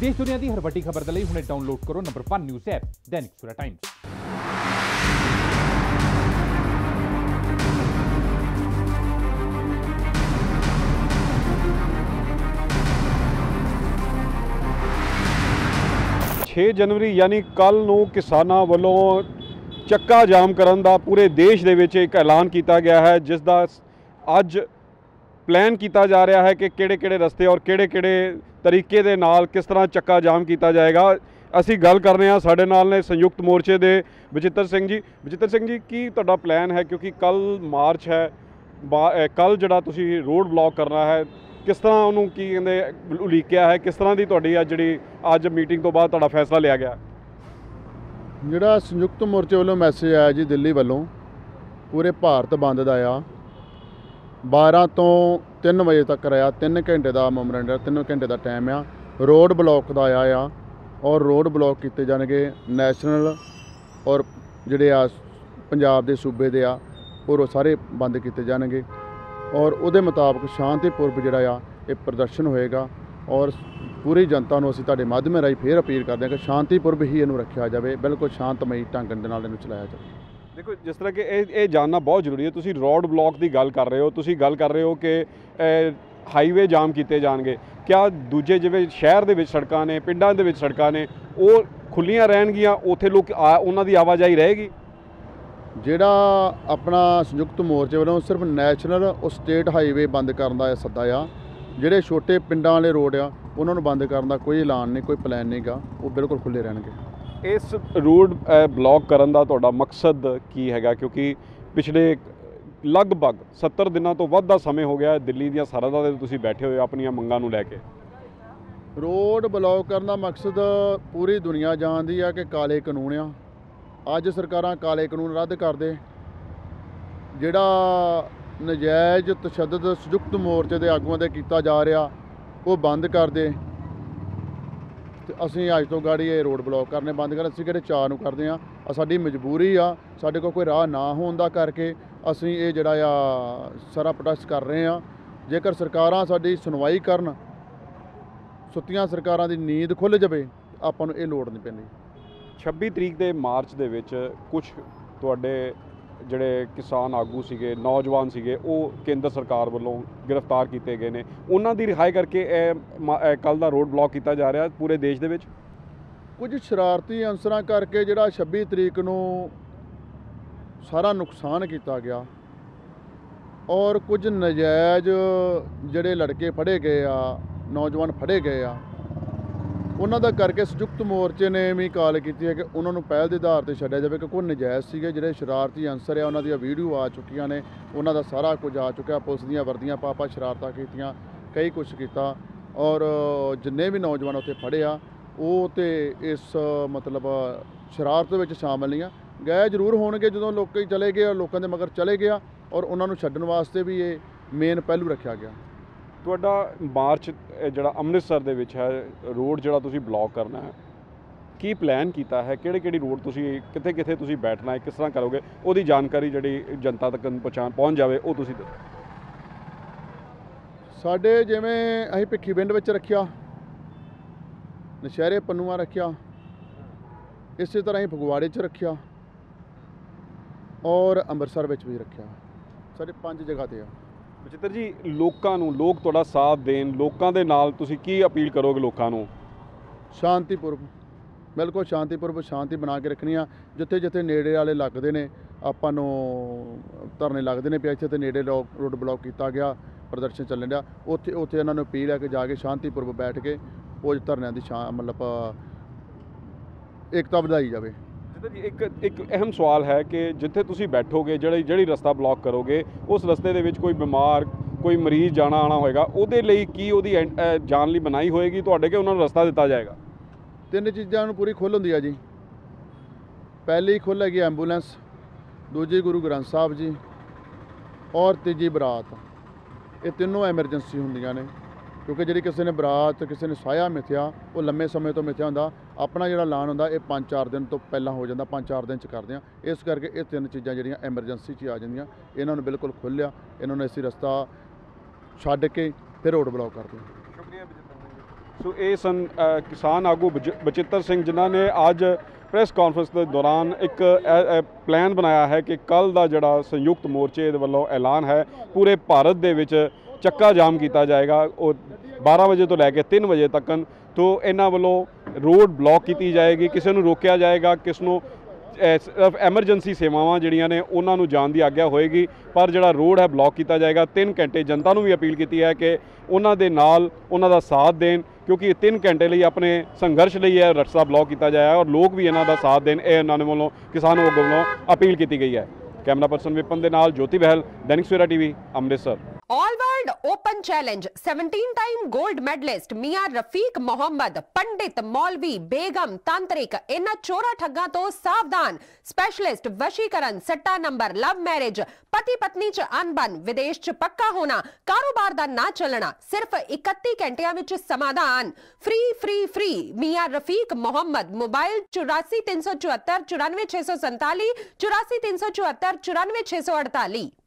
ਦੇਸ਼ ਦੁਨੀਆ ਦੀ ਹਰ ਵੱਡੀ ਖਬਰ ਦੇ ਲਈ ਹੁਣੇ ਡਾਊਨਲੋਡ ਕਰੋ number 1 news app Dainik Savera Times ਛੇ ਜਨਵਰੀ ਯਾਨੀ ਕੱਲ ਨੂੰ ਕਿਸਾਨਾਂ ਵੱਲੋਂ ਚੱਕਾ ਜਾਮ ਕਰਨ ਦਾ ਪੂਰੇ ਦੇਸ਼ ਦੇ ਵਿੱਚ ਇੱਕ ਐਲਾਨ ਕੀਤਾ ਗਿਆ ਹੈ, ਜਿਸ ਦਾ ਅੱਜ ਪਲਾਨ ਕੀਤਾ ਜਾ ਰਿਹਾ ਹੈ ਕਿ ਕਿਹੜੇ-ਕਿਹੜੇ ਰਸਤੇ ਔਰ ਕਿਹੜੇ-ਕਿਹੜੇ ਤਰੀਕੇ ਦੇ ਨਾਲ ਕਿਸ ਤਰ੍ਹਾਂ ਚੱਕਾ ਜਾਮ ਕੀਤਾ ਜਾਏਗਾ। ਅਸੀਂ ਗੱਲ ਕਰ ਰਹੇ ਹਾਂ ਸਾਡੇ ਨਾਲ ਨੇ ਸੰਯੁਕਤ ਮੋਰਚੇ ਦੇ ਬਚਿੱਤਰ ਸਿੰਘ ਜੀ। ਬਚਿੱਤਰ ਸਿੰਘ ਜੀ, ਕੀ ਤੁਹਾਡਾ ਪਲਾਨ ਹੈ? ਕਿਉਂਕਿ ਕੱਲ ਮਾਰਚ ਹੈ ਕੱਲ ਜਿਹੜਾ ਤੁਸੀਂ ਰੋਡ ਬਲੌਕ ਕਰਨਾ ਹੈ, ਕਿਸ ਤਰ੍ਹਾਂ ਉਹਨੂੰ ਕੀ ਕਹਿੰਦੇ, ਉਲੀਕਿਆ ਹੈ? ਕਿਸ ਤਰ੍ਹਾਂ ਦੀ ਤੁਹਾਡੀ ਅੱਜ ਜਿਹੜੀ, ਅੱਜ ਮੀਟਿੰਗ ਤੋਂ ਬਾਅਦ ਤੁਹਾਡਾ ਫੈਸਲਾ ਲਿਆ ਗਿਆ? ਜਿਹੜਾ ਸੰਯੁਕਤ ਮੋਰਚੇ ਵੱਲੋਂ ਮੈਸੇਜ ਆਇਆ ਜੀ ਦਿੱਲੀ ਵੱਲੋਂ, ਪੂਰੇ ਭਾਰਤ ਬੰਦ ਦਾ ਆ। 12 ਤੋਂ 3 ਵਜੇ ਤੱਕ ਰਿਹਾ। 3 ਘੰਟੇ ਦਾ ਮੈਮੋਰੈਂਡਮ 3 ਘੰਟੇ ਦਾ ਟਾਈਮ ਆ। ਰੋਡ ਬਲੌਕ ਦਾ ਆਇਆ ਆ। ਔਰ ਰੋਡ ਬਲੌਕ ਕੀਤੇ ਜਾਣਗੇ ਨੈਸ਼ਨਲ ਔਰ ਜਿਹੜੇ ਆ ਪੰਜਾਬ ਦੇ ਸੂਬੇ ਦੇ ਆ ਉਹ ਸਾਰੇ ਬੰਦ ਕੀਤੇ ਜਾਣਗੇ। ਔਰ ਉਹਦੇ ਮੁਤਾਬਕ ਸ਼ਾਂਤੀਪੂਰਵ ਜਿਹੜਾ ਆ, ਇਹ ਪ੍ਰਦਰਸ਼ਨ ਹੋਏਗਾ। ਔਰ ਪੂਰੀ ਜਨਤਾ ਨੂੰ ਅਸੀਂ ਤੁਹਾਡੇ ਮਾਧਿਅਮ ਰਾਹੀਂ ਫੇਰ ਅਪੀਲ ਕਰਦੇ ਹਾਂ ਕਿ ਸ਼ਾਂਤੀਪੂਰਵ ਹੀ ਇਹਨੂੰ ਰੱਖਿਆ ਜਾਵੇ। ਬਿਲਕੁਲ ਸ਼ਾਂਤਮਈ ਢੰਗ ਦੇ ਨਾਲ ਇਹਨੂੰ ਚਲਾਇਆ ਜਾਵੇ। ਦੇਖੋ, ਜਿਸ ਤਰ੍ਹਾਂ ਕਿ ਇਹ ਇਹ ਜਾਣਨਾ ਬਹੁਤ ਜ਼ਰੂਰੀ ਹੈ। ਤੁਸੀਂ ਰੋਡ ਬਲੌਕ ਦੀ ਗੱਲ ਕਰ ਰਹੇ ਹੋ, ਤੁਸੀਂ ਗੱਲ ਕਰ ਰਹੇ ਹੋ ਕਿ ਹਾਈਵੇ ਜਾਮ ਕੀਤੇ ਜਾਣਗੇ। ਕਿਆ ਦੂਜੇ ਜਿਵੇਂ ਸ਼ਹਿਰ ਦੇ ਵਿੱਚ ਸੜਕਾਂ ਨੇ, ਪਿੰਡਾਂ ਦੇ ਵਿੱਚ ਸੜਕਾਂ ਨੇ, ਉਹ ਖੁੱਲੀਆਂ ਰਹਿਣਗੀਆਂ, ਉੱਥੇ ਲੋਕ ਆ- ਉਹਨਾਂ ਦੀ ਆਵਾਜਾਈ ਰਹੇਗੀ? ਜਿਹੜਾ ਆਪਣਾ ਸੰਯੁਕਤ ਮੋਰਚੇ ਵੱਲੋਂ ਸਿਰਫ ਨੈਸ਼ਨਲ ਔਰ ਸਟੇਟ ਹਾਈਵੇ ਬੰਦ ਕਰਨ ਦਾ ਇਹ ਸੱਦਾ ਆ, ਜਿਹੜੇ ਛੋਟੇ ਪਿੰਡਾਂ ਵਾਲੇ ਰੋਡ ਆ, ਉਹਨਾਂ ਨੂੰ ਬੰਦ ਕਰਨ ਦਾ ਕੋਈ ਐਲਾਨ ਨਹੀਂ, ਕੋਈ ਪਲਾਨ ਨਹੀਂਗਾ ਉਹ ਬਿਲਕੁਲ ਖੁੱਲੇ ਰਹਿਣਗੇ। ਇਸ ਰੋਡ ਬਲੌਕ ਕਰਨ ਦਾ ਤੁਹਾਡਾ ਮਕਸਦ ਕੀ ਹੈਗਾ? ਕਿਉਂਕਿ ਪਿਛਲੇ ਲਗਭਗ 70 ਦਿਨਾਂ ਤੋਂ ਵੱਧ ਦਾ ਸਮੇਂ ਹੋ ਗਿਆ ਦਿੱਲੀ ਦੀਆਂ ਸਰਹੱਦਾਂ ਦੇ ਤੁਸੀਂ ਬੈਠੇ ਹੋਏ ਆਪਣੀਆਂ ਮੰਗਾਂ ਨੂੰ ਲੈ ਕੇ। ਰੋਡ ਬਲੌਕ ਕਰਨ ਦਾ ਮਕਸਦ ਪੂਰੀ ਦੁਨੀਆ ਜਾਣਦੀ ਆ ਕਿ ਕਾਲੇ ਕਾਨੂੰਨ ਆ। ਅੱਜ ਸਰਕਾਰਾਂ ਕਾਲੇ ਕਾਨੂੰਨ ਰੱਦ ਕਰਦੇ ਜਿਹੜਾ ਨਜਾਇਜ਼ ਤਸ਼ੱਦਦ ਸੰਯੁਕਤ ਮੋਰਚੇ ਦੇ ਆਗੂਆਂ ਤੇ ਕੀਤਾ ਜਾ ਰਿਹਾ, ਉਹ ਬੰਦ ਕਰ ਦੇ। ਅਸੀਂ ਅੱਜ ਤੋਂ ਗਾੜੀ ਇਹ ਰੋਡ ਬਲੌਕ ਕਰਨੇ ਬੰਦ ਕਰ, ਅਸੀਂ ਕਿਹੜੇ ਚਾਹ ਨੂੰ ਕਰਦੇ ਆ ਸਾਡੀ ਮਜਬੂਰੀ ਆ, ਸਾਡੇ ਕੋਲ ਕੋਈ ਰਾਹ ਨਾ ਹੋਣ ਦਾ ਕਰਕੇ ਅਸੀਂ ਇਹ ਜਿਹੜਾ ਆ ਸਾਰਾ ਪ੍ਰੋਟੈਸਟ ਕਰ ਰਹੇ ਆ ਜੇਕਰ ਸਰਕਾਰਾਂ ਸਾਡੀ ਸੁਣਵਾਈ ਕਰਨ, ਸੁੱਤੀਆਂ ਸਰਕਾਰਾਂ ਦੀ ਨੀਂਦ ਖੁੱਲ ਜਾਵੇ, ਆਪਾਂ ਨੂੰ ਇਹ ਲੋੜ ਨਹੀਂ ਪੈਂਦੀ। 26 ਤਰੀਕ ਦੇ ਮਾਰਚ ਦੇ ਵਿੱਚ ਕੁਝ ਤੁਹਾਡੇ ਜਿਹੜੇ ਕਿਸਾਨ ਆਗੂ ਸੀਗੇ, ਨੌਜਵਾਨ ਸੀਗੇ, ਉਹ ਕੇਂਦਰ ਸਰਕਾਰ ਵੱਲੋਂ ਗ੍ਰਿਫਤਾਰ ਕੀਤੇ ਗਏ ਨੇ। ਉਹਨਾਂ ਦੀ ਰਿਹਾਈ ਕਰਕੇ ਇਹ ਕੱਲ ਦਾ ਰੋਡ ਬਲੌਕ ਕੀਤਾ ਜਾ ਰਿਹਾ ਪੂਰੇ ਦੇਸ਼ ਦੇ ਵਿੱਚ। ਕੁਝ ਸ਼ਰਾਰਤੀ ਅਨਸਰਾਂ ਕਰਕੇ ਜਿਹੜਾ 26 ਤਰੀਕ ਨੂੰ ਸਾਰਾ ਨੁਕਸਾਨ ਕੀਤਾ ਗਿਆ ਔਰ ਕੁਝ ਨਜਾਇਜ਼ ਜਿਹੜੇ ਲੜਕੇ ਫੜੇ ਗਏ ਆ, ਨੌਜਵਾਨ ਫੜੇ ਗਏ ਆ ਉਹਨਾਂ ਦਾ ਕਰਕੇ ਸੰਯੁਕਤ ਮੋਰਚੇ ਨੇ ਵੀ ਕਾਲ ਕੀਤੀ ਹੈ ਕਿ ਉਹਨਾਂ ਨੂੰ ਪਹਿਲ ਦੇ ਆਧਾਰ ਤੇ ਛੱਡਿਆ ਜਾਵੇ, ਕਿਉਂਕਿ ਉਹ ਨਜਾਇਜ਼ ਸੀਗੇ, ਜਿਹੜੇ ਸ਼ਰਾਰਤੀ ਅਨਸਰ ਆ, ਉਹਨਾਂ ਦੀਆਂ ਵੀਡੀਓ ਆ ਚੁੱਕੀਆਂ ਨੇ, ਉਹਨਾਂ ਦਾ ਸਾਰਾ ਕੁਝ ਆ ਚੁੱਕਿਆ, ਪੁਲਿਸ ਦੀਆਂ ਵਰਦੀਆਂ ਪਾਪਾ ਸ਼ਰਾਰਤਾਂ ਕੀਤੀਆਂ, ਕਈ ਕੁਝ ਕੀਤਾ ਔਰ ਜਿੰਨੇ ਵੀ ਨੌਜਵਾਨ ਉੱਥੇ ਫੜੇ ਆ, ਉਹ ਤੇ ਇਸ, ਮਤਲਬ, ਸ਼ਰਾਰਤ ਵਿੱਚ ਸ਼ਾਮਲ ਨਹੀਂ ਆ। ਗਏ ਜ਼ਰੂਰ ਹੋਣਗੇ ਜਦੋਂ ਲੋਕੀ ਚਲੇ ਗਏ ਲੋਕਾਂ ਦੇ ਮਗਰ ਚਲੇ ਗਿਆ ਔਰ ਉਹਨਾਂ ਨੂੰ ਛੱਡਣ ਵਾਸਤੇ ਵੀ ਇਹ ਮੇਨ ਪਹਿਲੂ ਰੱਖਿਆ ਗਿਆ। ਤੁਹਾਡਾ ਮਾਰਚ ਜਿਹੜਾ ਅੰਮ੍ਰਿਤਸਰ ਦੇ ਵਿੱਚ ਹੈ, ਰੋਡ ਜਿਹੜਾ ਤੁਸੀਂ ਬਲੌਕ ਕਰਨਾ ਹੈ, ਕੀ ਪਲਾਨ ਕੀਤਾ ਹੈ? ਕਿਹੜੇ ਕਿਹੜੀ ਰੋਡ ਤੁਸੀਂ, ਕਿੱਥੇ ਕਿੱਥੇ ਤੁਸੀਂ ਬੈਠਣਾ ਹੈ? ਕਿਸ ਤਰ੍ਹਾਂ ਕਰੋਗੇ? ਉਹਦੀ ਜਾਣਕਾਰੀ ਜਿਹੜੀ ਜਨਤਾ ਤੱਕ ਪਹੁੰਚਾਣ ਪਹੁੰਚ ਜਾਵੇ, ਉਹ ਤੁਸੀਂ ਦਿਓ ਸਾਡੇ ਜਿਵੇਂ ਅਸੀਂ ਭਿੱਖੀ ਪਿੰਡ ਵਿੱਚ ਰੱਖਿਆ, ਨਸ਼ਹਿਰੇ ਪੰਨੂਆ ਰੱਖਿਆ, ਇਸੇ ਤਰ੍ਹਾਂ ਹੀ ਫਗਵਾੜੇ 'ਚ ਰੱਖਿਆ, ਔਰ ਅੰਮ੍ਰਿਤਸਰ ਵਿੱਚ ਵੀ ਰੱਖਿਆ। ਸਾਡੇ ਪੰਜ ਜਗ੍ਹਾ ਤੇ ਆ। ਬਚਿੱਤਰ ਜੀ, ਲੋਕਾਂ ਨੂੰ, ਲੋਕ ਤੁਹਾਡਾ ਸਾਥ ਦੇਣ, ਲੋਕਾਂ ਦੇ ਨਾਲ ਤੁਸੀਂ ਕੀ ਅਪੀਲ ਕਰੋਗੇ ਲੋਕਾਂ ਨੂੰ? ਸ਼ਾਂਤੀਪੂਰਵ ਬਿਲਕੁਲ ਸ਼ਾਂਤੀਪੂਰਵ ਸ਼ਾਂਤੀ ਬਣਾ ਕੇ ਰੱਖਣੀ ਆ। ਜਿੱਥੇ ਜਿੱਥੇ ਨੇੜੇ ਵਾਲੇ ਲੱਗਦੇ ਨੇ, ਆਪਾਂ ਨੂੰ ਧਰਨੇ ਲੱਗਦੇ ਨੇ ਪਿਆ, ਇੱਥੇ ਤੇ ਨੇੜੇ ਲੋਕ ਰੋਡ ਬਲੌਕ ਕੀਤਾ ਗਿਆ, ਪ੍ਰਦਰਸ਼ਨ ਚੱਲਣ ਡਿਆ। ਉੱਥੇ ਉੱਥੇ ਇਹਨਾਂ ਨੂੰ ਅਪੀਲ ਹੈ ਕਿ ਜਾ ਕੇ ਸ਼ਾਂਤੀਪੂਰਵ ਬੈਠ ਕੇ ਉਹ ਧਰਨਿਆਂ ਦੀ ਸ਼ਾਂ, ਮਤਲਬ, ਏਕਤਾ ਵਧਾਈ ਜਾਵੇ। ਇੱਕ ਇੱਕ ਅਹਿਮ ਸਵਾਲ ਹੈ ਕਿ ਜਿੱਥੇ ਤੁਸੀਂ ਬੈਠੋਗੇ, ਜਿਹੜੀ ਜਿਹੜੀ ਰਸਤਾ ਬਲੌਕ ਕਰੋਗੇ, ਉਸ ਰਸਤੇ ਦੇ ਵਿੱਚ ਕੋਈ ਬਿਮਾਰ, ਕੋਈ ਮਰੀਜ਼ ਜਾਣਾ ਆਣਾ ਹੋਏਗਾ, ਉਹਦੇ ਲਈ ਕੀ ਉਹਦੀ ਐਂ- ਜਾਣ ਲਈ ਬਣਾਈ ਹੋਏਗੀ? ਤੁਹਾਡੇ ਕਿ ਉਹਨਾਂ ਨੂੰ ਰਸਤਾ ਦਿੱਤਾ ਜਾਏਗਾ। ਤਿੰਨ ਚੀਜ਼ਾਂ ਨੂੰ ਪੂਰੀ ਖੁੱਲ੍ਹ ਹੁੰਦੀ ਆ ਜੀ। ਪਹਿਲੀ ਖੁੱਲ੍ਹ ਹੈਗੀ ਐਂਬੂਲੈਂਸ, ਦੂਜੀ ਗੁਰੂ ਗ੍ਰੰਥ ਸਾਹਿਬ ਜੀ, ਔਰ ਤੀਜੀ ਬਰਾਤ। ਇਹ ਤਿੰਨੋਂ ਐਮਰਜੈਂਸੀ ਹੁੰਦੀਆਂ ਨੇ। ਕਿਉਂਕਿ ਜਿਹੜੀ ਕਿਸੇ ਨੇ ਬਰਾਤ ਕਿਸੇ ਨੇ ਸਾਇਆ ਮਿਥਿਆ ਉਹ ਲੰਮੇ ਸਮੇਂ ਤੋਂ ਮਿਥਿਆ ਹੁੰਦਾ। ਆਪਣਾ ਜਿਹੜਾ ਐਲਾਨ ਹੁੰਦਾ ਇਹ 5-4 ਦਿਨ ਤੋਂ ਪਹਿਲਾਂ ਹੋ ਜਾਂਦਾ 5-4 ਦਿਨ ਚ ਕਰਦੇ ਆ। ਇਸ ਕਰਕੇ ਇਹ ਤਿੰਨ ਚੀਜ਼ਾਂ ਜਿਹੜੀਆਂ ਐਮਰਜੈਂਸੀ 'ਚ ਆ ਜਾਂਦੀਆਂ। ਇਹਨਾਂ ਨੂੰ ਬਿਲਕੁਲ ਖੁੱਲਿਆ ਇਹਨਾਂ ਨੂੰ ਅਸੀਂ ਰਸਤਾ ਛੱਡ ਕੇ ਫਿਰ ਰੋਡ ਬਲੌਕ ਕਰਦੇ ਹਾਂ ਸ਼ੁਕਰੀਆ ਸੋ ਇਹ ਸਨ ਕਿਸਾਨ ਆਗੂ ਬਜ- ਬਚਿੱਤਰ ਸਿੰਘ ਜਿਨ੍ਹਾਂ ਨੇ ਅੱਜ ਪ੍ਰੈਸ ਕਾਨਫਰੰਸ ਦੇ ਦੌਰਾਨ ਇੱਕ ਅ, ਪਲਾਨ ਬਣਾਇਆ ਹੈ ਕਿ ਕੱਲ ਦਾ ਜਿਹੜਾ ਸੰਯੁਕਤ ਮੋਰਚੇ ਦੇ ਵੱਲੋਂ ਐਲਾਨ ਹੈ ਪੂਰੇ ਭਾਰਤ ਦੇ ਵਿੱਚ ਚੱਕਾ ਜਾਮ ਕੀਤਾ ਜਾਏਗਾ। ਉਹ 12 ਵਜੇ ਤੋਂ ਲੈ ਕੇ 3 ਵਜੇ ਤੱਕਨ ਤੋਂ ਇਹਨਾਂ ਵੱਲੋਂ ਰੋਡ ਬਲੌਕ ਕੀਤੀ ਜਾਏਗੀ। ਕਿਸੇ ਨੂੰ ਰੋਕਿਆ ਜਾਏਗਾ, ਕਿਸ ਨੂੰ ਸਿਰਫ ਐਮਰਜੈਂਸੀ ਸੇਵਾਵਾਂ ਜਿਹੜੀਆਂ ਨੇ, ਉਹਨਾਂ ਨੂੰ ਜਾਣ ਦੀ ਆਗਿਆ ਹੋਏਗੀ। ਪਰ ਜਿਹੜਾ ਰੋਡ ਹੈ, ਬਲੌਕ ਕੀਤਾ ਜਾਏਗਾ। 3 ਘੰਟੇ ਜਨਤਾ ਨੂੰ ਵੀ ਅਪੀਲ ਕੀਤੀ ਹੈ ਕਿ ਉਹਨਾਂ ਦੇ ਨਾਲ ਉਹਨਾਂ ਦਾ ਸਾਥ ਦੇਣ, ਕਿਉਂਕਿ 3 ਘੰਟੇ ਲਈ ਆਪਣੇ ਸੰਘਰਸ਼ ਲਈ ਹੈ ਰਸਤਾ ਬਲੌਕ ਕੀਤਾ ਜਾਇਆ ਔਰ ਲੋਕ ਵੀ ਇਹਨਾਂ ਦਾ ਸਾਥ ਦੇਣ, ਇਹ ਇਹਨਾਂ ਨੇ ਵੱਲੋਂ ਕਿਸਾਨ ਆਗੂ ਵੱਲੋਂ ਅਪੀਲ ਕੀਤੀ ਗਈ ਹੈ। ਕੈਮਰਾ ਪਰਸਨ ਵਿਪਨ ਦੇ ਨਾਲ Jyoti Behl, Dainik Savera TV, Amritsar. Open challenge 17 time gold medalist Mian Rafiq Mohammad पंडित मौलवी बेगम तांत्रिक इन चोरा ठगा तो सावधान स्पेशलिस्ट वशीकरण सट्टा नंबर लव मैरिज पति पत्नी च अनबन विदेश च पक्का होना कारोबार दा ना चलना सिर्फ़ 31 ਘੰਟਿਆਂ विच समाधान free free free Mian Rafiq Mohammad mobile 8434949647 8434949648